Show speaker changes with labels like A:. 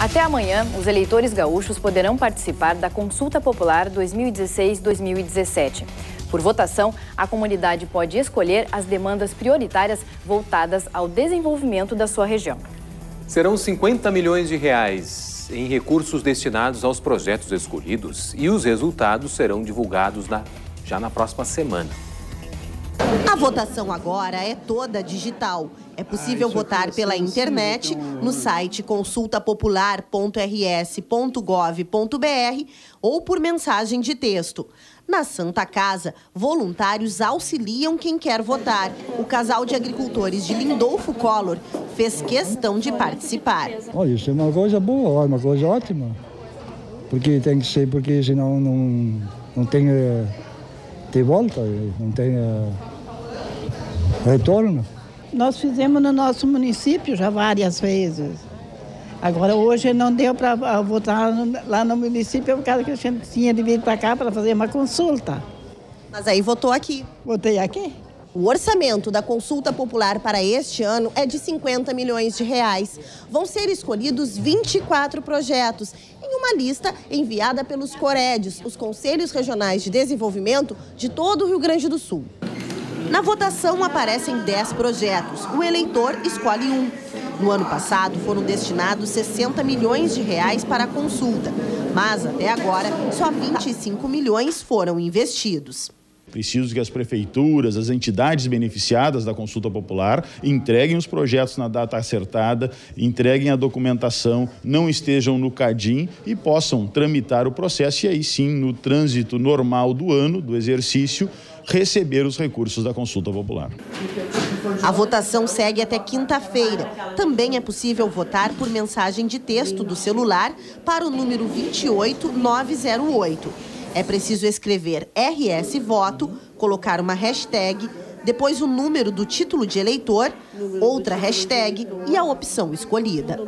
A: Até amanhã, os eleitores gaúchos poderão participar da Consulta Popular 2016-2017. Por votação, a comunidade pode escolher as demandas prioritárias voltadas ao desenvolvimento da sua região.
B: Serão 50 milhões de reais em recursos destinados aos projetos escolhidos e os resultados serão divulgados na, já na próxima semana.
C: A votação agora é toda digital. É possível ah, votar pela internet no site consultapopular.rs.gov.br ou por mensagem de texto. Na Santa Casa, voluntários auxiliam quem quer votar. O casal de agricultores de Lindolfo Collor fez questão de participar.
D: Olha, isso é uma coisa boa, uma coisa ótima. Porque tem que ser, porque senão não, não tem uh, de volta, não tem uh, retorno.
E: Nós fizemos no nosso município já várias vezes. Agora, hoje não deu para votar lá no município por causa que a gente tinha de vir para cá para fazer uma consulta.
C: Mas aí votou aqui.
E: Votei aqui.
C: O orçamento da consulta popular para este ano é de 50 milhões de reais. Vão ser escolhidos 24 projetos em uma lista enviada pelos Corédios, os Conselhos Regionais de Desenvolvimento de todo o Rio Grande do Sul. Na votação aparecem 10 projetos. O eleitor escolhe um. No ano passado, foram destinados 60 milhões de reais para a consulta, mas até agora só 25 milhões foram investidos.
F: Preciso que as prefeituras, as entidades beneficiadas da consulta popular entreguem os projetos na data acertada, entreguem a documentação, não estejam no CADIM e possam tramitar o processo e aí sim, no trânsito normal do ano, do exercício, receber os recursos da consulta popular.
C: A votação segue até quinta-feira. Também é possível votar por mensagem de texto do celular para o número 28908. É preciso escrever RS Voto, colocar uma hashtag, depois o número do título de eleitor, outra hashtag e a opção escolhida.